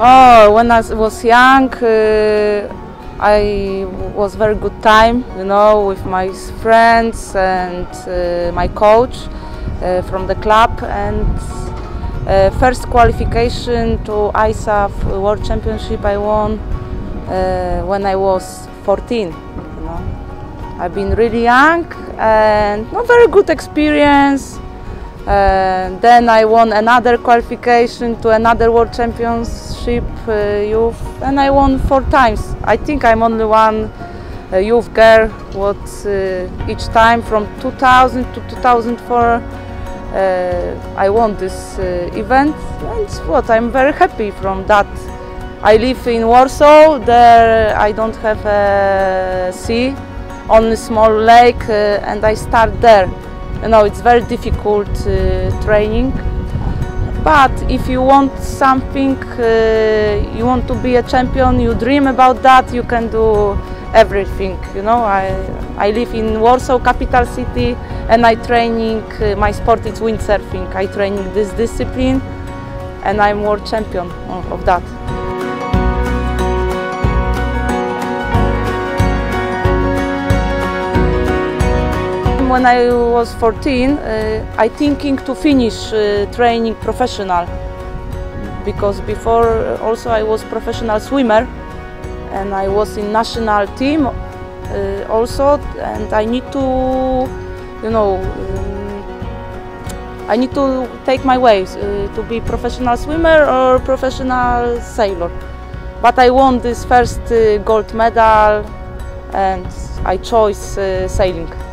Oh, when I was young, uh, I was very good time, you know, with my friends and uh, my coach uh, from the club. And uh, first qualification to ISAF World Championship I won uh, when I was 14. You know, I've been really young and not very good experience. Uh, then I won another qualification to another World Championship uh, youth, and I won four times. I think I'm only one uh, youth girl. What uh, each time from 2000 to 2004, uh, I won this uh, event, and what I'm very happy from that. I live in Warsaw. There I don't have a sea, only small lake, and I start there you know it's very difficult uh, training. But if you want something uh, you want to be a champion you dream about that you can do everything you know. I i live in warsaw capital city and i training uh, my sport is windsurfing. I training this discipline and i'm world champion of that when I was 14, uh, I thinking to finish uh, training professional because before uh, also I was professional swimmer and I was in national team uh, also and I need to, you know, um, I need to take my way uh, to be professional swimmer or professional sailor. But I won this first uh, gold medal and I chose sailing.